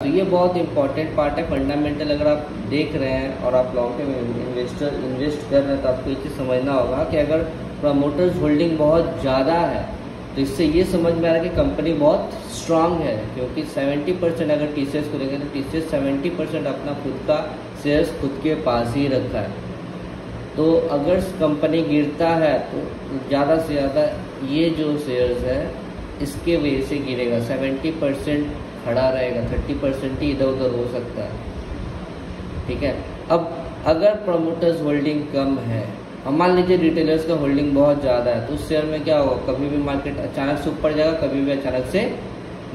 तो ये बहुत इंपॉर्टेंट पार्ट है फंडामेंटल अगर आप देख रहे हैं और आप लॉन्ग टर्म इन्वेस्टर इन्वेस्ट कर रहे हैं तो आपको ये चीज़ समझना होगा कि अगर प्रमोटर्स होल्डिंग बहुत ज़्यादा है तो इससे ये समझ में आ रहा है कि कंपनी बहुत स्ट्रांग है, क्योंकि 70 परसेंट अगर टी को देखें तो टी सी सेवेंटी परसेंट अपना खुद का शेयर्स खुद के पास ही रखा है। तो अगर कंपनी गिरता है तो ज़्यादा से ज़्यादा ये जो शेयर्स है, इसके वजह से गिरेगा। 70 परसेंट खड़ा रहेगा थर्टी परसेंट ही इधर उधर हो सकता है। ठीक है? अब अगर प्रमोटर्स होल्डिंग कम है, अब मान लीजिए रिटेलर्स का होल्डिंग बहुत ज़्यादा है तो उस शेयर में क्या होगा? कभी भी मार्केट अचानक से ऊपर जाएगा, कभी भी अचानक से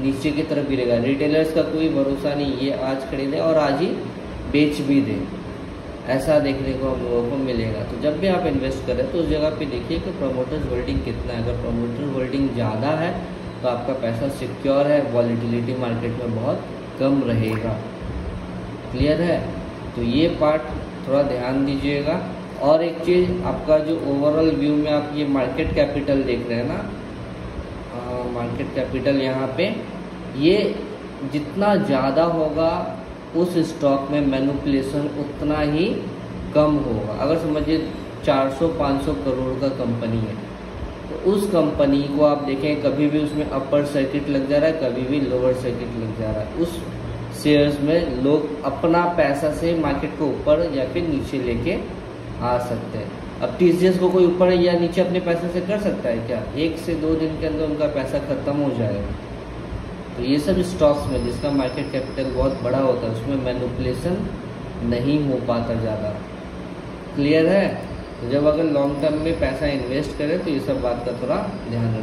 नीचे की तरफ़ गिरेगा। रिटेलर्स का कोई भरोसा नहीं, ये आज खरीदे और आज ही बेच भी दे। ऐसा देखने को हम लोगों को मिलेगा। तो जब भी आप इन्वेस्ट करें तो उस जगह पे देखिए कि प्रमोटर्स होल्डिंग कितना है। अगर प्रमोटर होल्डिंग ज़्यादा है तो आपका पैसा सिक्योर है वॉलीटिलिटी मार्केट में बहुत कम रहेगा। क्लियर है? तो ये पार्ट थोड़ा ध्यान दीजिएगा। और एक चीज़, आपका जो ओवरऑल व्यू में आप ये मार्केट कैपिटल देख रहे हैं ना मार्केट कैपिटल यहाँ पे, ये जितना ज़्यादा होगा, उस स्टॉक में मैनुपुलेशन उतना ही कम होगा। अगर समझिए 400-500 करोड़ का कंपनी है। तो उस कंपनी को आप देखें, कभी भी उसमें अपर सर्किट लग जा रहा है, कभी भी लोअर सर्किट लग जा रहा है। उस शेयर्स में लोग अपना पैसा से मार्केट को ऊपर या फिर नीचे लेके आ सकते हैं। अब टी को कोई ऊपर या नीचे अपने पैसे से कर सकता है क्या? एक से दो दिन के अंदर उनका पैसा खत्म हो जाएगा। तो ये सब स्टॉक्स में, जिसका मार्केट कैपिटल बहुत बड़ा होता है, उसमें मैनुपलेशन नहीं हो पाता ज़्यादा। क्लियर है? तो जब अगर लॉन्ग टर्म में पैसा इन्वेस्ट करें तो ये सब बात का थोड़ा ध्यान रखें।